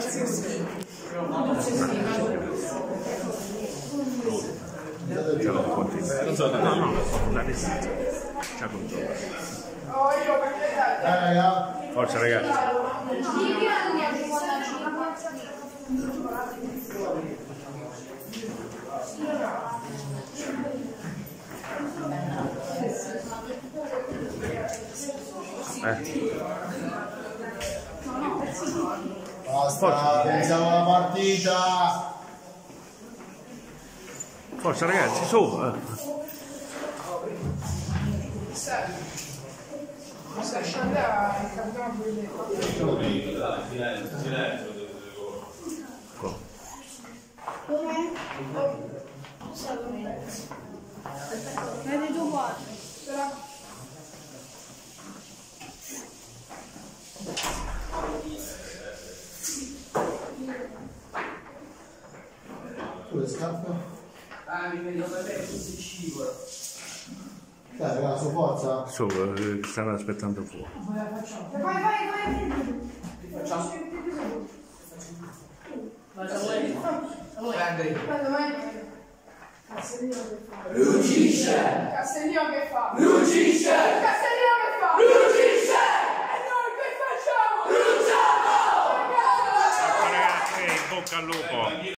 Ce l'ho. Non so, no, no, la destra. Ciao con Forza ragazzi. Eh. Basta, pensiamo alla partita. Forza ragazzi, su. eh. Sta scendendo il di Qua. Vedi tu guarda. Tu le scarpe? Ah, mi vedo da te, così scivolo. Dai, raga, su forza. Su, eh, stanno aspettando fuori. Vai, vai, vai. Facciamo. Facciamo. Guarda, vai. Castellino che fa? Rugisce! Castellino che fa? Rugisce! E noi che facciamo? Rugiamo! Forza ragazzi, in bocca al lupo.